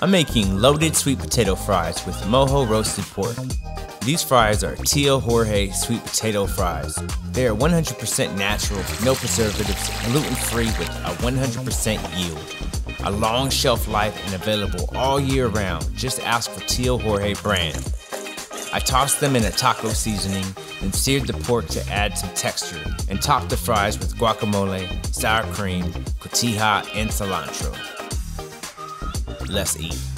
I'm making loaded sweet potato fries with mojo roasted pork. These fries are Tio Jorge sweet potato fries. They are 100% natural, no preservatives, gluten free with a 100% yield. A long shelf life and available all year round. Just ask for Tio Jorge brand. I tossed them in a taco seasoning, then seared the pork to add some texture, and topped the fries with guacamole, sour cream, cotija, and cilantro. Let's eat.